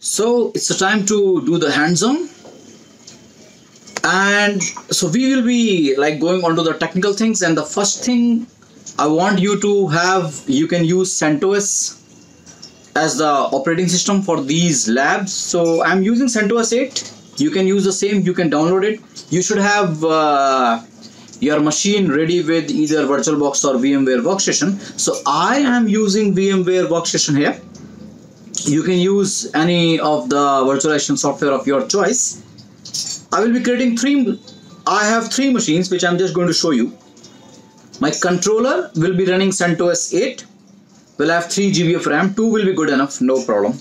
So it's the time to do the hands-on and so we will be like going on to the technical things. And the first thing I want you to have you can use CentOS as the operating system for these labs. So I'm using CentOS 8 you can use the same. You can download it. You should have uh, your machine ready with either VirtualBox or VMware Workstation. So I am using VMware Workstation here you can use any of the virtualization software of your choice. I will be creating three I have three machines which I'm just going to show you. My controller will be running CentOS 8 will have 3 GB of RAM 2 will be good enough no problem.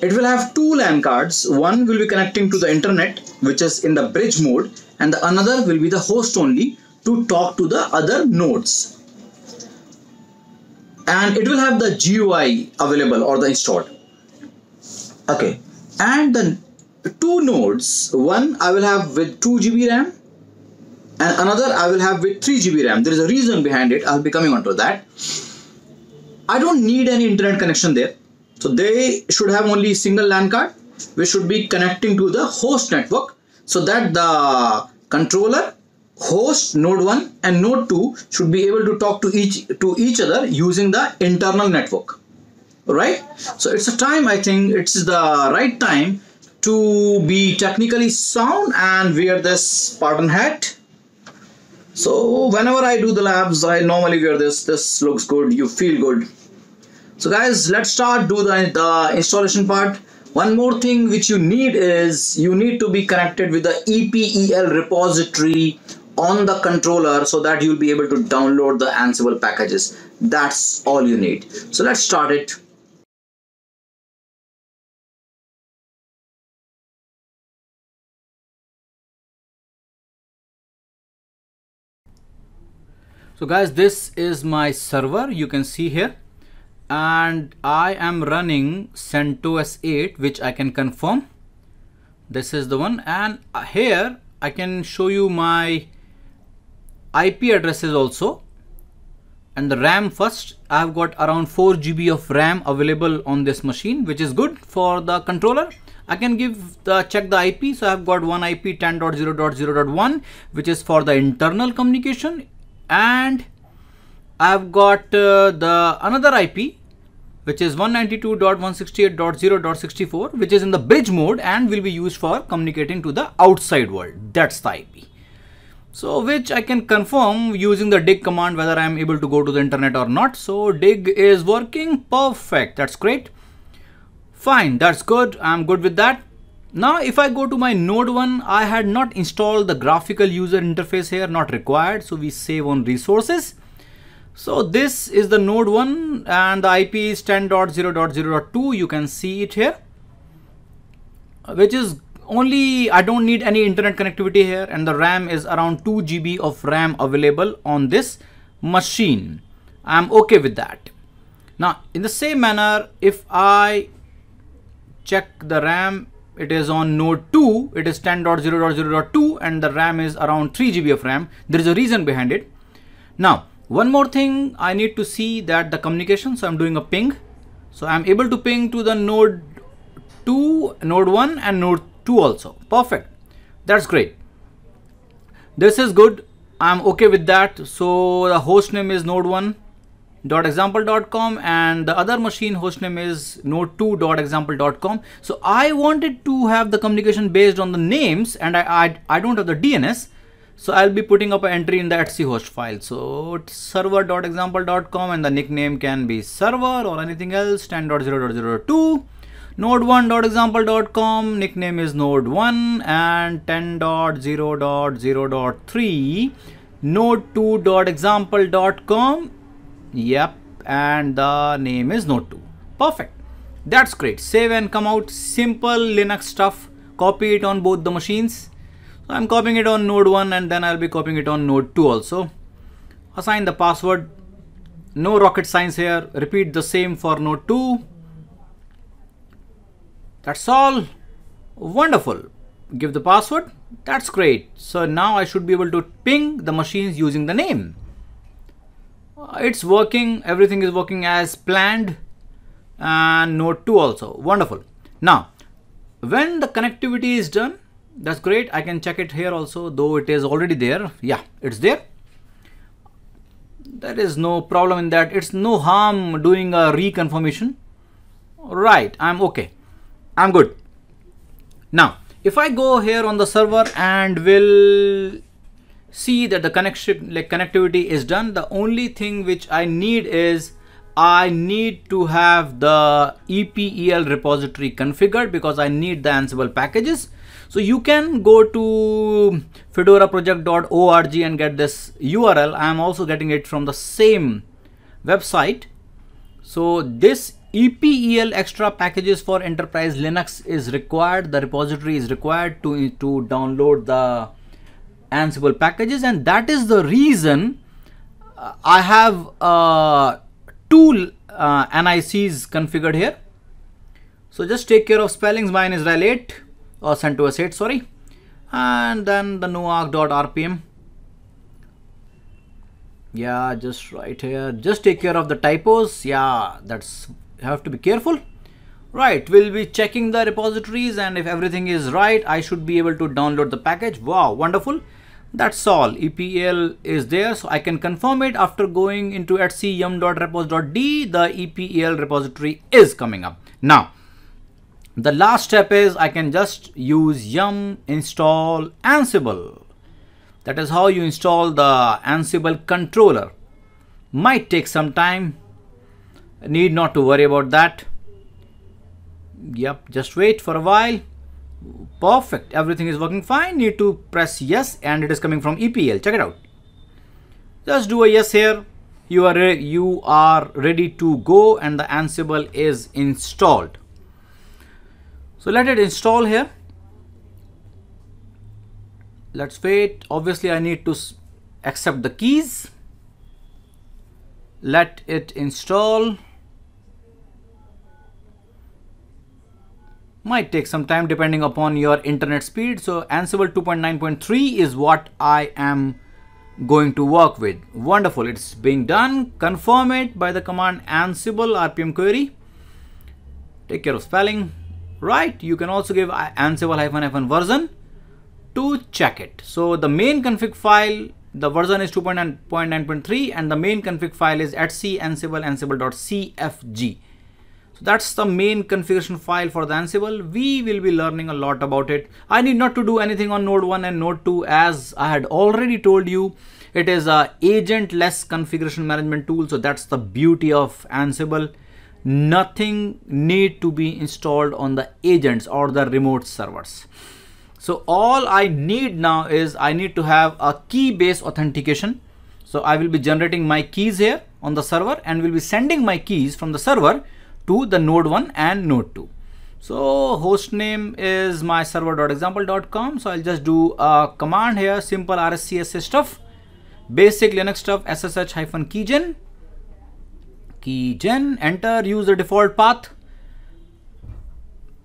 It will have two LAN cards one will be connecting to the internet which is in the bridge mode and the another will be the host only to talk to the other nodes and it will have the GUI available or the installed. Okay. And the two nodes. One I will have with 2 GB RAM and another I will have with 3 GB RAM. There is a reason behind it. I'll be coming on to that. I don't need any internet connection there. So they should have only single LAN card which should be connecting to the host network so that the controller host node 1 and node 2 should be able to talk to each to each other using the internal network. Right so it's a time i think it's the right time to be technically sound and wear this spartan hat. So whenever i do the labs i normally wear this. This looks good. You feel good. So guys let's start do the, the installation part. One more thing which you need is you need to be connected with the EPEL repository on the controller so that you'll be able to download the Ansible packages. That's all you need. So let's start it. So guys, this is my server you can see here and I am running CentOS 8 which I can confirm. This is the one and here I can show you my IP addresses also. And the RAM first I've got around 4 GB of RAM available on this machine which is good for the controller. I can give the check the IP so I've got one IP 10.0.0.1 which is for the internal communication. And I've got uh, the another IP which is 192.168.0.64 which is in the bridge mode and will be used for communicating to the outside world. That's the IP so which I can confirm using the dig command whether I am able to go to the internet or not. So dig is working perfect. That's great. Fine, that's good. I'm good with that. Now if I go to my node 1, I had not installed the graphical user interface here, not required. So we save on resources. So this is the node 1 and the IP is 10.0.0.2. You can see it here, which is only I don't need any internet connectivity here and the RAM is around 2 GB of RAM available on this machine. I'm okay with that. Now in the same manner if I check the RAM it is on node 2 it is 10.0.0.2 and the RAM is around 3 GB of RAM. There is a reason behind it. Now one more thing I need to see that the communication so I'm doing a ping. So I'm able to ping to the node 2, node 1 and node 2 also. Perfect. That's great. This is good. I'm okay with that. So the host name is node1 dot example.com and the other machine hostname is node2.example.com so i wanted to have the communication based on the names and I, I i don't have the dns so i'll be putting up an entry in the etc host file. So server.example.com and the nickname can be server or anything else 10.0.0.2 node1.example.com nickname is node1 and 10.0.0.3 node2.example.com yep and the name is node2 perfect. That's great. Save and come out. Simple linux stuff. Copy it on both the machines. So i'm copying it on node 1 and then i'll be copying it on node 2 also. Assign the password. No rocket science here. Repeat the same for node 2 that's all. Wonderful. Give the password. That's great. So now I should be able to ping the machines using the name. Uh, it's working. Everything is working as planned. And node 2 also. Wonderful. Now when the connectivity is done that's great. I can check it here also though it is already there. Yeah it's there. There is no problem in that. It's no harm doing a reconfirmation. Right I'm okay I'm good now if I go here on the server and will see that the connection like connectivity is done the only thing which I need is I need to have the EPEL repository configured because I need the Ansible packages so you can go to fedoraproject.org and get this URL. I am also getting it from the same website. So this EPEL extra packages for enterprise Linux is required. The repository is required to, to download the Ansible packages and that is the reason uh, I have uh, two uh, NICs configured here. So just take care of spellings. Mine is RHEL8 or CentOS 8 sorry and then the noarch.rpm yeah just right here just take care of the typos yeah that's have to be careful right we'll be checking the repositories and if everything is right i should be able to download the package wow wonderful that's all epel is there so i can confirm it after going into etc yum.repos.d the epel repository is coming up now the last step is I can just use yum install Ansible. That is how you install the Ansible controller. Might take some time. Need not to worry about that. Yep, just wait for a while. Perfect. Everything is working fine. Need to press yes and it is coming from EPEL Check it out. Just do a yes here. You are you are ready to go and the Ansible is installed. So let it install here. Let's wait. Obviously, I need to accept the keys. Let it install. Might take some time depending upon your internet speed. So Ansible 2.9.3 is what I am going to work with. Wonderful. It's being done. Confirm it by the command Ansible RPM query. Take care of spelling right you can also give ansible hyphen hyphen version to check it so the main config file the version is 2.9.3 and the main config file is etc ansible ansible.cfg that's the main configuration file for the ansible we will be learning a lot about it i need not to do anything on node 1 and node 2 as i had already told you it is a agent-less configuration management tool so that's the beauty of ansible nothing need to be installed on the agents or the remote servers. So all I need now is I need to have a key based authentication. So I will be generating my keys here on the server and will be sending my keys from the server to the node 1 and node 2. So host name is my server.example.com. So I'll just do a command here, simple RHCSA stuff, basic Linux stuff, SSH hyphen keygen keygen enter use the default path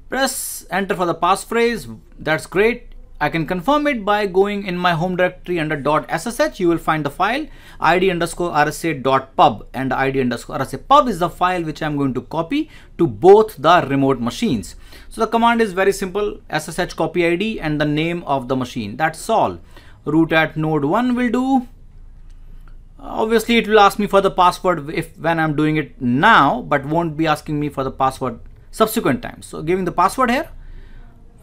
press enter for the passphrase that's great I can confirm it by going in my home directory under .ssh you will find the file id underscore rsa dot pub and id underscore rsa pub is the file which I'm going to copy to both the remote machines. So the command is very simple ssh copy id and the name of the machine. That's all. Root at node 1 will do. Obviously it will ask me for the password if when I'm doing it now but won't be asking me for the password subsequent times so giving the password here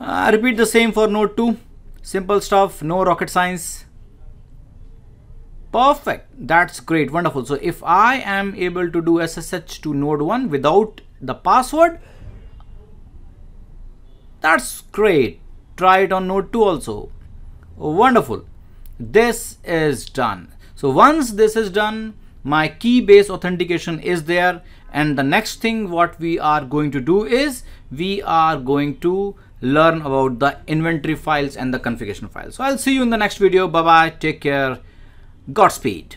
uh, repeat the same for node 2 simple stuff no rocket science. Perfect. That's great. Wonderful. So if I am able to do SSH to node 1 without the password that's great. Try it on node 2 also. Wonderful. This is done. So once this is done, my key based authentication is there. And the next thing what we are going to do is we are going to learn about the inventory files and the configuration files. So I'll see you in the next video. Bye bye. Take care. Godspeed.